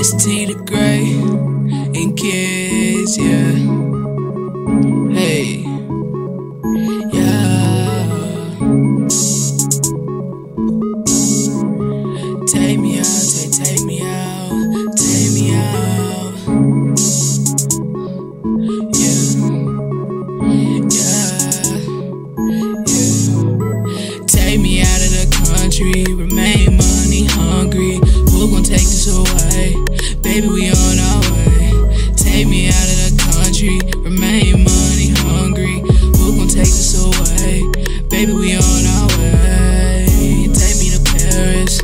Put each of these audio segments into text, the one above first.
It's T the Gray and kids, yeah. Hey, yeah. Take me out, take, take me out, take me out. Yeah, yeah, yeah. Take me out of the country, remain Take me out of the country, remain money hungry. Who gon' take this away? Baby, we on our way. Take me to Paris.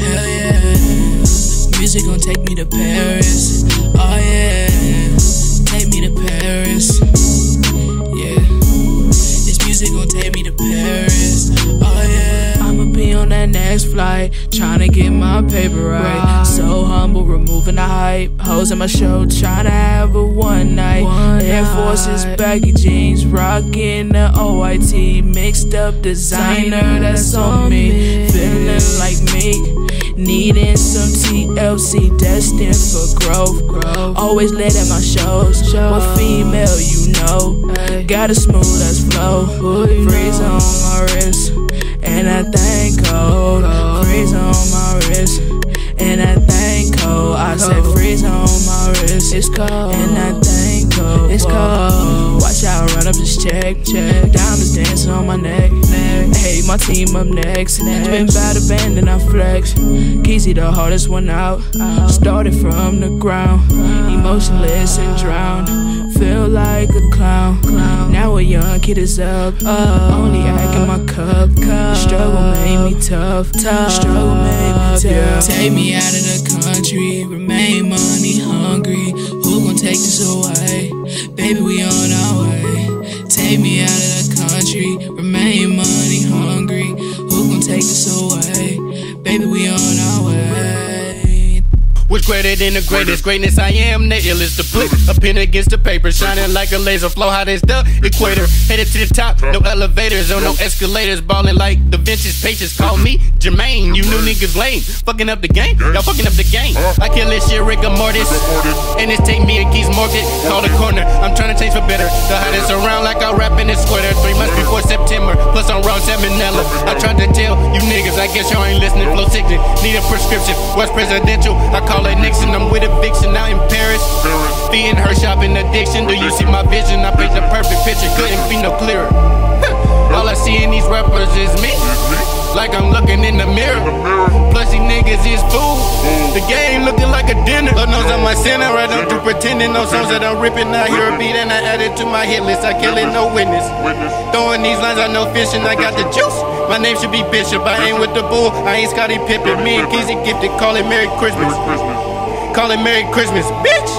Hell yeah. Music gon' take next flight. Tryna get my paper right. So humble, removing the hype. Hoes in my show, tryna have a one night. Air Forces, baggy jeans, rocking the OIT. Mixed up designer, that's on me. Feeling like me. Needing some TLC, destined for growth. Always lit at my shows. What female you know? Got a smooth as flow. Freeze on my wrist, and I thank cold. Freeze on my wrist, and I thank cold. I said freeze on my wrist, it's cold, and I thank cold. It's cold. Watch out, run up this check, check. Diamonds dancing on my neck, neck. Hey, my team up next. Been by the band and I flex. Keezy the hardest one out. Started from the ground, emotionless and drowned. Feel like a clown. Now a young kid is up. Only acting my. Struggle made me tough. Struggle made me tough. Take me out of the country. Remain money hungry. Who gon' take this away? Baby, we on our way. Take me out of the country. Remain money hungry. Who gon' take this away? Baby, we on our way. Which greater than the greatest? Greatness I am, the illest to put a pen against the paper, shining like a laser flow. Hot as the equator. Headed to the top, no elevators or no escalators, balling like the vintage pages. Call me Jermaine, you new niggas lame, fucking up the game, y'all fucking up the game. I kill this shit, rigor mortis, and it's take me and Keys Morgan, call the corner. I'm trying to change for better. The hottest around like I rap in this sweater. Three months before September, plus I'm raw salmonella. I tried to tell you niggas, I guess y'all ain't listening. Flow sickness, need a prescription. What's presidential? I call no clearer. All I see in these rappers is me. Like I'm looking in the mirror. Plus these niggas is food. The game looking like a dinner. Lord knows I'm my sinner. I don't do pretending. No songs that I'm ripping. I hear a beat and I add it to my hit list. I kill it, no witness. Throwing these lines, I know fishing. I got the juice. My name should be Bishop. I ain't with the bull. I ain't Scottie Pippen. Me and Keezy gifted. Call it Merry Christmas. Call it Merry Christmas, bitch.